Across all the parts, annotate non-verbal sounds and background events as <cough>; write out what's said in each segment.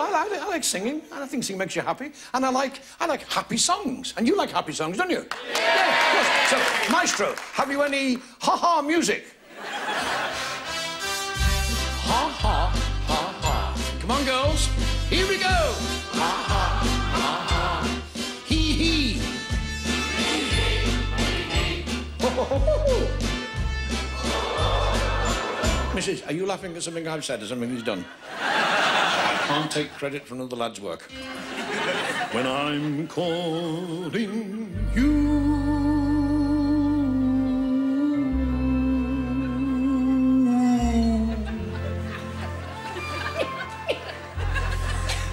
I, I, I like singing, and I think singing makes you happy. And I like, I like happy songs. And you like happy songs, don't you? Yeah. so, Maestro, have you any ha-ha music? Ha-ha, ha-ha. Come on, girls. Here we go. Ha-ha, ha-ha. Hee-hee. Mrs., are you laughing at something I've said or something he's done? Can't take credit for another lad's work. When I'm calling you.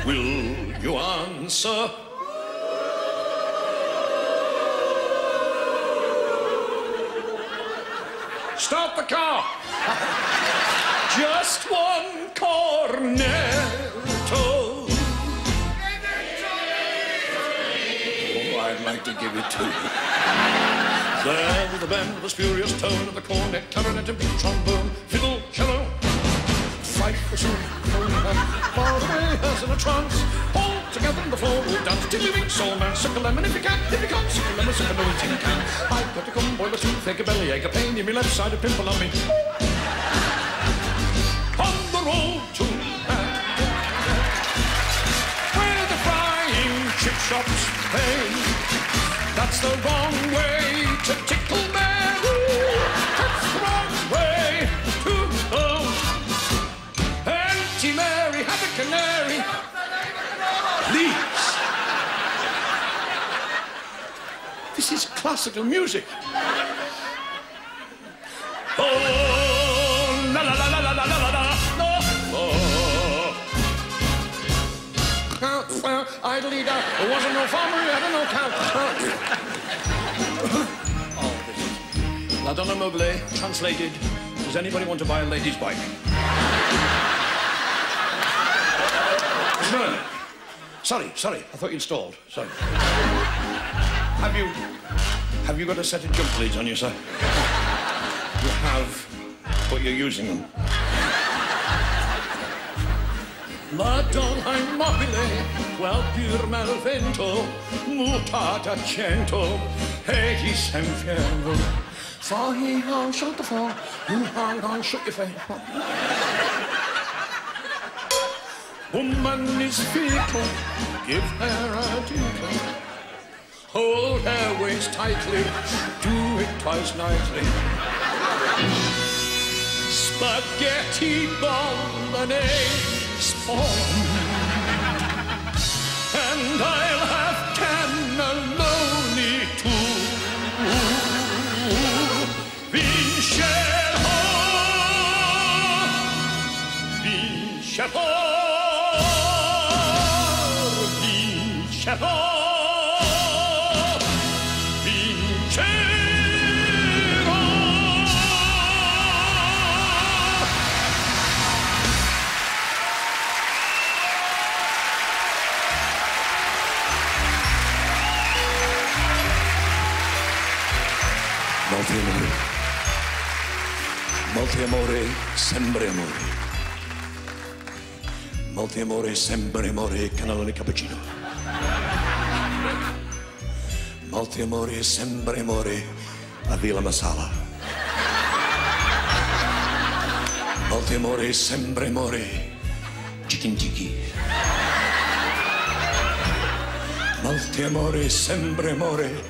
Will you answer? Stop the car! <laughs> Just one cornetto. I'd like to give it to you. There with the band was furious tone of the cornet, clarinet, and trombone, fiddle, cello, fife, bassoon, clarinet, far away as in a trance. All together on the floor, we'll dance till you reach soul man. Suck a lemon if you can, if you can't, suck a lemon, suck a lemon, tin can. I've got to come, boil a toothache, a bellyache, a pain in my left side, a pimple on me. On the road to frying chip shops pay. That's the wrong way to tickle Mary. That's the wrong way to go. Auntie Mary, have a canary. Please. This is classical music. Idly da. There wasn't no farmer, I don't know cow. <coughs> oh, this is. La Donna Mobile, translated. Does anybody want to buy a lady's bike? <coughs> No. Sorry, sorry. I thought you'd stalled. Sorry. Have you... Have you got a set of jump leads on you, sir? You have, but you're using them. Madonna immobile, quel pur malvento, mutata cento, egli s'inferno. For he on shut the floor, you hang on, shut your face. Woman is fickle, give her a tinkle. Hold her waist tightly, do it twice nightly. Spaghetti bolognese cakes for you. and I'll have cannelloni too. Vincenzo! Vincenzo! Vincenzo! Molti amori. Molti amore, sempre amore. Molti amore, sempre amore, cannelloni cappuccino. Molti amore, sempre amore, la Villa Masala. Molti amore, sempre amore, chicken tiki. Molti amore, sempre amore,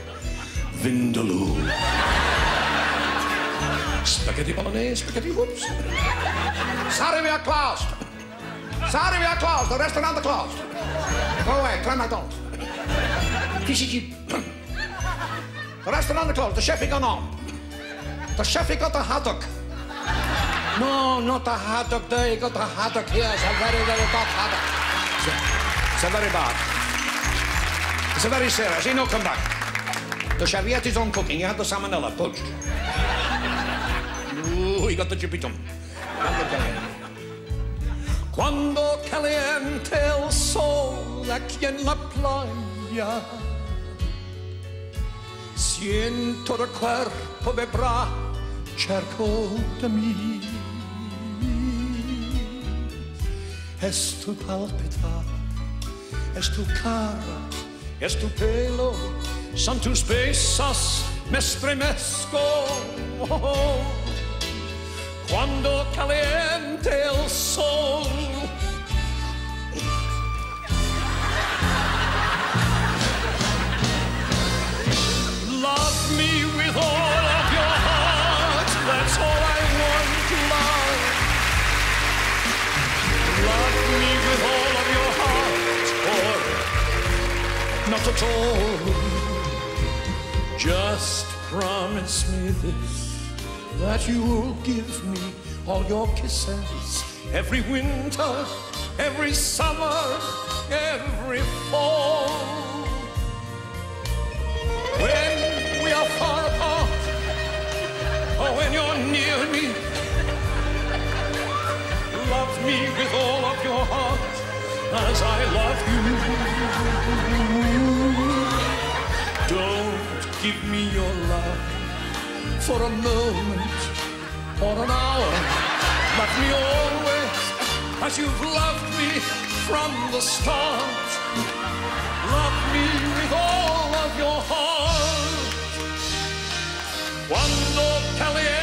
vindaloo. Spaghetti bolognese, spaghetti whoops. Sorry, we are closed. Sorry, we are closed. The restaurant is closed. Go away, try McDonald's. PCG. The restaurant is closed. The chef is gone home. The chef got a dog. No, not a dog there. He got a dog here. It's a very, very bad dog. It's a, it's a very bad. It's a very serious. He no come back. The chef, he had his own cooking. He had the salmonella poached. figata Gepitón. Quando caliente el sol aquí en la playa, siento el cuerpo vibrar cerco de mí. Es tu palpitar, es tu cara, es tu pelo, son tus besos, me estremezco. Oh, oh. oh. Cuando caliente el sol. Love me with all of your heart, that's all I want love. Love me with all of your heart, or not at all. Just promise me this that you will give me all your kisses every winter, every summer, every fall. When we are far apart, or when you're near me, love me with all of your heart as I love you. Don't give me your love for a moment or an hour. Love me always as you've loved me from the start. Love me with all of your heart. Cuando caliente